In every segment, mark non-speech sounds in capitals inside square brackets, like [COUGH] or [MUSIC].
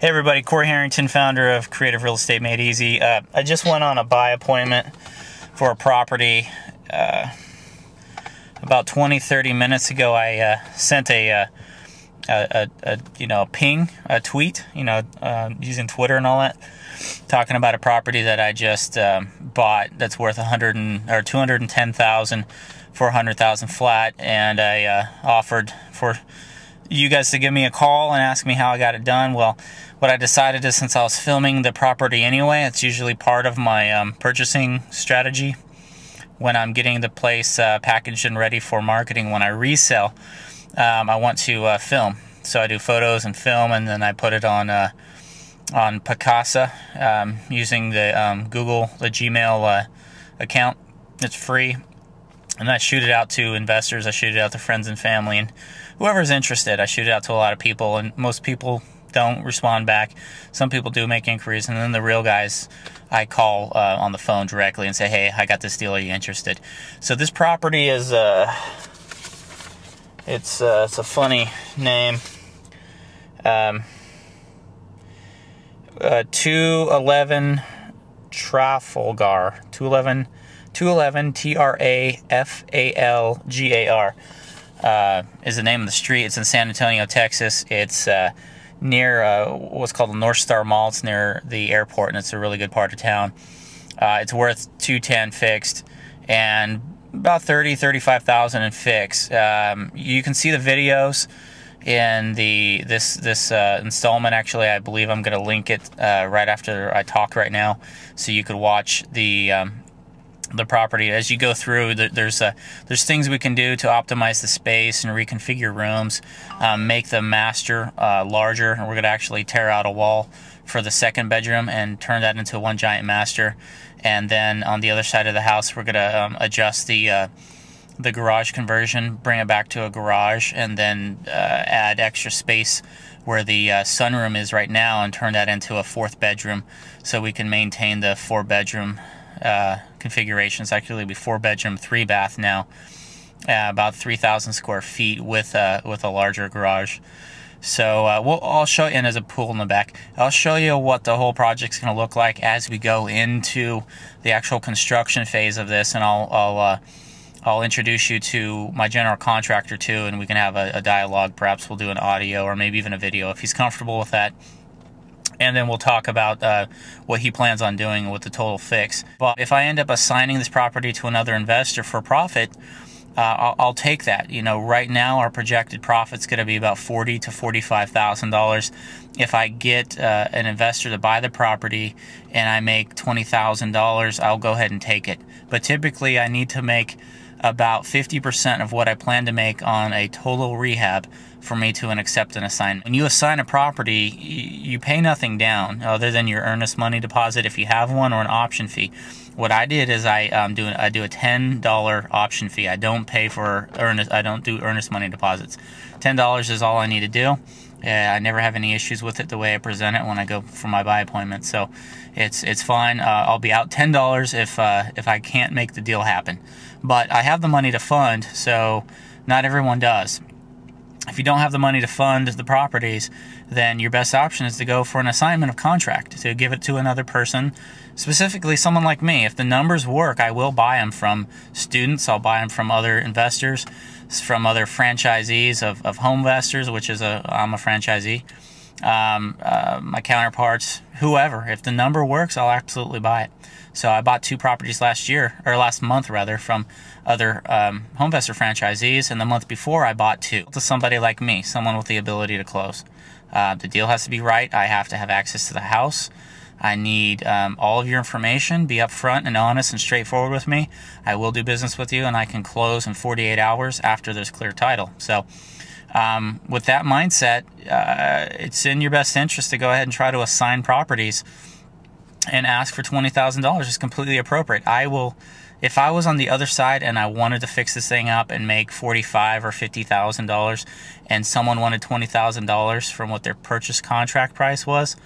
Hey everybody, Cory Harrington, founder of Creative Real Estate Made Easy. Uh, I just went on a buy appointment for a property. Uh, about 20, 30 minutes ago, I uh, sent a, uh, a, a, you know ping, a tweet, you know, uh, using Twitter and all that, talking about a property that I just um, bought that's worth 100 and, or 210,000, 400,000 flat, and I uh, offered for you guys to give me a call and ask me how I got it done. Well, what I decided is since I was filming the property anyway, it's usually part of my um, purchasing strategy when I'm getting the place uh, packaged and ready for marketing. When I resell, um, I want to uh, film. So I do photos and film, and then I put it on uh, on Picasa um, using the um, Google, the Gmail uh, account. It's free, and I shoot it out to investors. I shoot it out to friends and family, and whoever's interested. I shoot it out to a lot of people, and most people don't respond back. Some people do make inquiries, and then the real guys I call uh, on the phone directly and say, "Hey, I got this deal. Are you interested?" So this property is uh, it's uh, it's a funny name. Um, uh, 211 Trafalgar. 211 211 T R A F A L G A R uh, is the name of the street. It's in San Antonio, Texas. It's uh, near uh, what's called the North Star Mall. It's near the airport, and it's a really good part of town. Uh, it's worth 210 fixed and about 30, 35,000 in fix. Um, you can see the videos in the this this uh, installment. Actually, I believe I'm going to link it uh, right after I talk right now, so you could watch the um, the property. As you go through there's uh, there's things we can do to optimize the space and reconfigure rooms um, make the master uh, larger. And we're going to actually tear out a wall for the second bedroom and turn that into one giant master. And then on the other side of the house we're going to um, adjust the uh, the garage conversion bring it back to a garage and then uh, add extra space where the uh, sunroom is right now and turn that into a fourth bedroom so we can maintain the four bedroom uh, configurations. Actually, be four bedroom, three bath now, uh, about 3,000 square feet with a with a larger garage. So uh, we'll, I'll show you, and there's a pool in the back. I'll show you what the whole project's going to look like as we go into the actual construction phase of this, and I'll I'll uh, I'll introduce you to my general contractor too, and we can have a, a dialogue. Perhaps we'll do an audio or maybe even a video if he's comfortable with that and then we'll talk about uh, what he plans on doing with the total fix. But if I end up assigning this property to another investor for profit, uh, I'll, I'll, take that. You know, right now our projected profit's going to be about forty to forty-five thousand dollars. If I get uh, an investor to buy the property and I make twenty thousand dollars, I'll go ahead and take it. But typically, I need to make about 50% of what I plan to make on a total rehab for me to accept an assignment. When you assign a property, you pay nothing down other than your earnest money deposit if you have one or an option fee. What I did is I um, do I do a ten dollar option fee. I don't pay for earnest. I don't do earnest money deposits. Ten dollars is all I need to do. Uh, I never have any issues with it the way I present it when I go for my buy appointment. So it's it's fine. Uh, I'll be out ten dollars if uh, if I can't make the deal happen, but I have the money to fund. So not everyone does. If you don't have the money to fund the properties, then your best option is to go for an assignment of contract to give it to another person, specifically someone like me. If the numbers work, I will buy them from students, I'll buy them from other investors, from other franchisees of, of HomeVestors, which is a I'm a franchisee. Um, uh, my counterparts, whoever. If the number works, I'll absolutely buy it. So I bought two properties last year, or last month rather, from other um, HomeVestor franchisees, and the month before I bought two to somebody like me, someone with the ability to close. Uh, the deal has to be right. I have to have access to the house. I need um, all of your information. Be upfront and honest and straightforward with me. I will do business with you, and I can close in 48 hours after there's clear title. So, um, with that mindset, uh, it's in your best interest to go ahead and try to assign properties and ask for $20,000 is completely appropriate. I will, if I was on the other side and I wanted to fix this thing up and make forty-five or $50,000 and someone wanted $20,000 from what their purchase contract price was,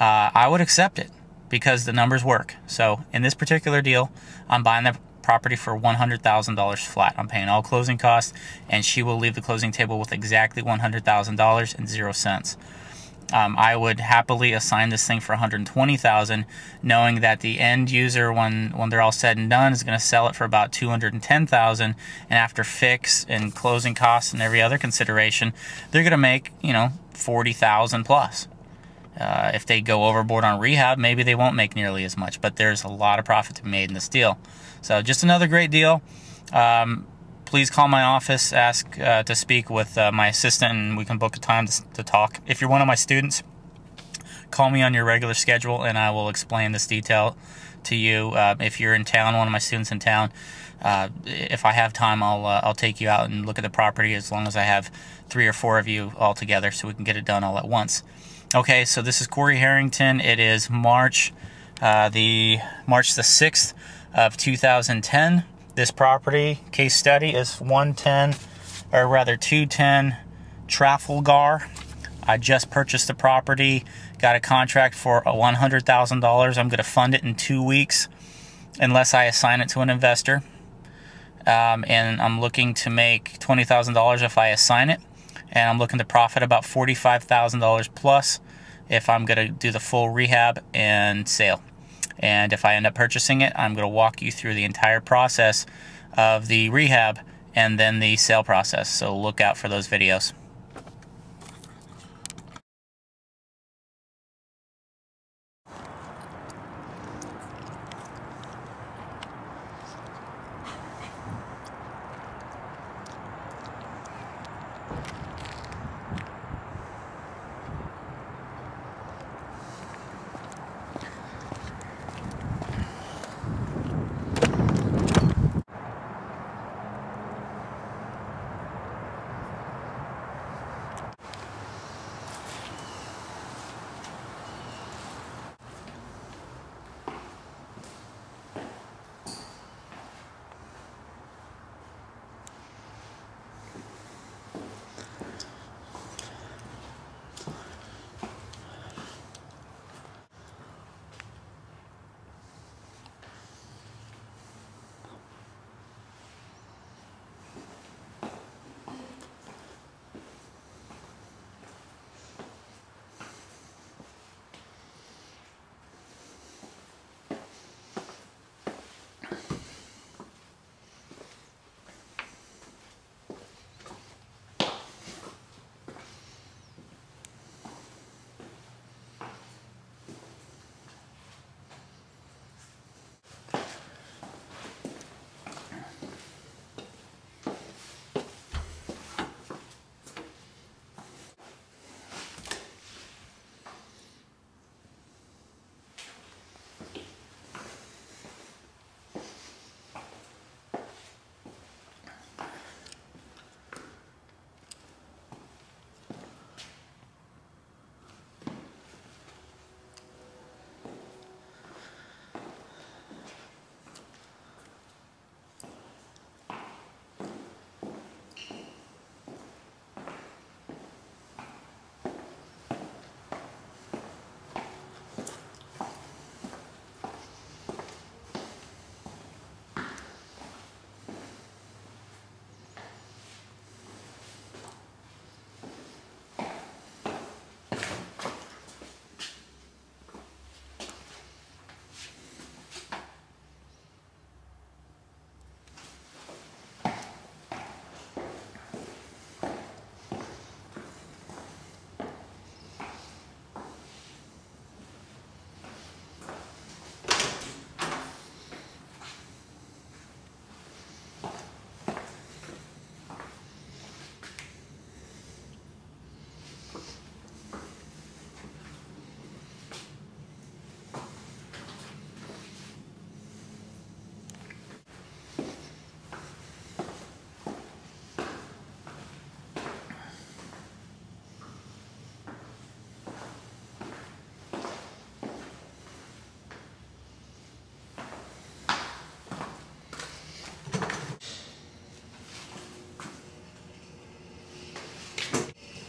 uh, I would accept it because the numbers work. So in this particular deal, I'm buying the property for $100,000 flat. I'm paying all closing costs and she will leave the closing table with exactly $100,000 and zero cents. um, I would happily assign this thing for 120,000, knowing that the end user, when when they're all said and done, is going to sell it for about 210,000, and after fix and closing costs and every other consideration, they're going to make you know 40,000 plus. Uh, if they go overboard on rehab, maybe they won't make nearly as much, but there's a lot of profit to be made in this deal. So just another great deal. Um, please call my office, ask uh, to speak with uh, my assistant, and we can book a time to, to, talk. If you're one of my students, call me on your regular schedule, and I will explain this detail to you. Uh, if you're in town, one of my students in town, uh, if I have time, I'll uh, I'll take you out and look at the property as long as I have three or four of you all together, so we can get it done all at once. Okay, so this is Cory Harrington. It is March uh, the March the sixth of 2010. This property case study is 110, or rather 210 Trafalgar. I just purchased the property, got a contract for a $100,000. I'm going to fund it in two weeks unless I assign it to an investor. Um, and I'm looking to make $20,000 if I assign it. And I'm looking to profit about $45,000 plus if I'm going to do the full rehab and sale. And if I end up purchasing it, I'm going to walk you through the entire process of the rehab and then the sale process. So look out for those videos.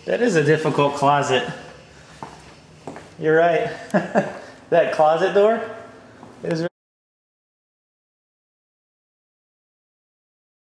That is a difficult closet. You're right. [LAUGHS] that closet door is